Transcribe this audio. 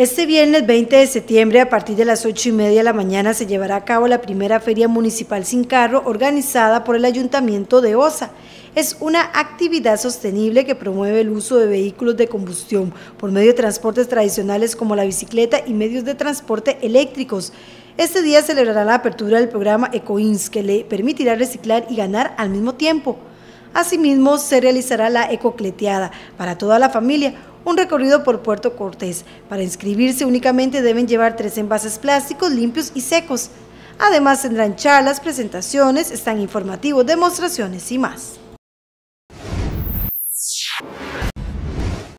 Este viernes 20 de septiembre, a partir de las 8 y media de la mañana, se llevará a cabo la primera Feria Municipal Sin Carro organizada por el Ayuntamiento de Osa. Es una actividad sostenible que promueve el uso de vehículos de combustión por medio de transportes tradicionales como la bicicleta y medios de transporte eléctricos. Este día celebrará la apertura del programa EcoIns, que le permitirá reciclar y ganar al mismo tiempo. Asimismo, se realizará la ecocleteada para toda la familia, un recorrido por Puerto Cortés. Para inscribirse únicamente deben llevar tres envases plásticos limpios y secos. Además tendrán charlas, presentaciones, están informativos, demostraciones y más.